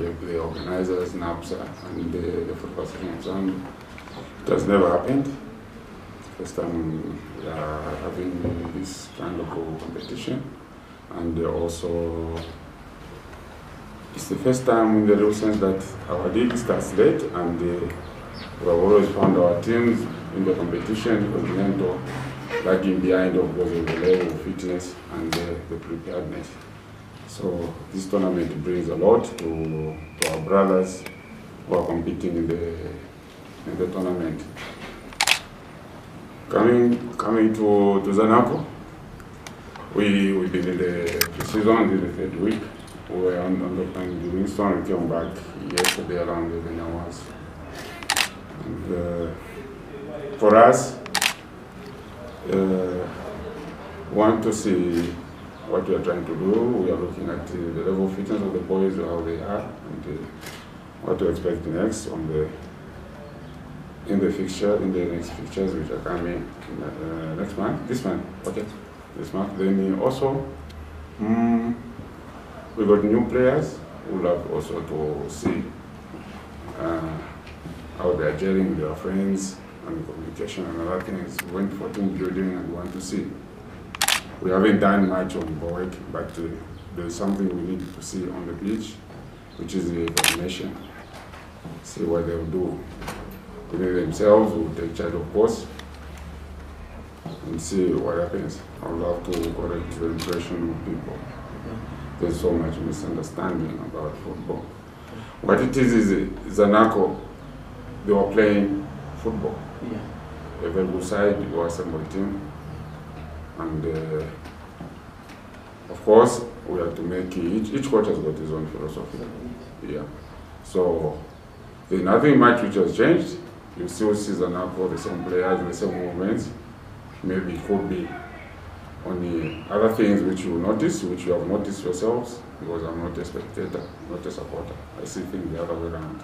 the organizers, NAPSA, and the, the Football Association. It has never happened. First time having this kind of competition, and also it's the first time in the real sense that our league starts late, and uh, we always found our teams in the competition continental lagging behind of the level of fitness and uh, the preparedness. So this tournament brings a lot to, to our brothers who are competing in the in the tournament. Coming coming to, to Zanaco, we we begin the pre-season in the third week. We were on, on the plane in Livingstone. We came back yesterday around 11 hours. And uh, for us, uh, want to see what we are trying to do. We are looking at the level of fitness of the boys, how they are, and uh, what to expect next on the in the fixture, in the next fixtures which are coming uh, next month, this month, okay, this month. Then also, mm, we got new players. who love also to see uh, how they are gelling with their friends and communication and other things. We went for team building and want to see. We haven't done much on work, but uh, there's something we need to see on the pitch, which is the coordination. See what they'll do. Within themselves, will take charge, of course, and see what happens. I would love to correct the impression of people. There's so much misunderstanding about football. What it is is Zanaco, they were playing football. Yeah. A very good side, we were assembled team. And uh, of course, we have to make each, each has got his own philosophy. Yeah. So there's nothing much which has changed. You still see Zanaco, the same players, the same movements. Maybe it could be only other things which you notice, which you have noticed yourselves, because I'm not a spectator, not a supporter. I see things the other way around.